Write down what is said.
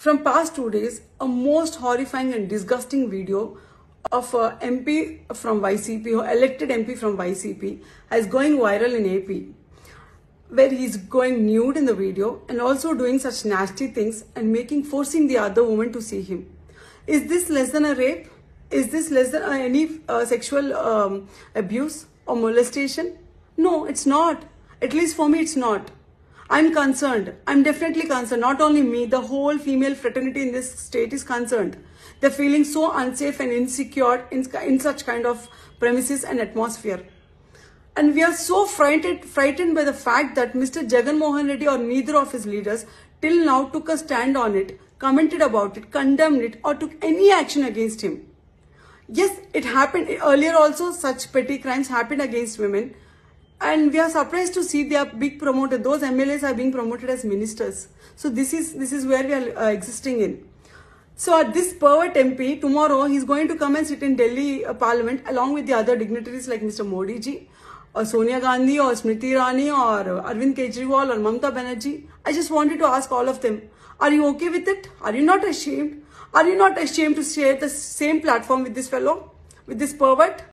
From past two days, a most horrifying and disgusting video of a MP from YCP, or elected MP from YCP, is going viral in AP, where he's going nude in the video and also doing such nasty things and making forcing the other woman to see him. Is this less than a rape? Is this less than uh, any uh, sexual um, abuse or molestation? No, it's not. At least for me, it's not. I'm concerned. I'm definitely concerned. Not only me, the whole female fraternity in this state is concerned. They're feeling so unsafe and insecure in, in such kind of premises and atmosphere. And we are so frightened, frightened by the fact that Mr. Jagan Mohan Reddy or neither of his leaders till now took a stand on it, commented about it, condemned it, or took any action against him. Yes, it happened earlier also, such petty crimes happened against women. And we are surprised to see they are being promoted. Those MLAs are being promoted as ministers. So this is this is where we are uh, existing in. So at this pervert MP, tomorrow he's going to come and sit in Delhi uh, Parliament along with the other dignitaries like Mr. Modi ji, or Sonia Gandhi, or Smriti Irani, or uh, Arvind Kejriwal, or Mamta Banerjee. I just wanted to ask all of them, are you okay with it? Are you not ashamed? Are you not ashamed to share the same platform with this fellow, with this pervert?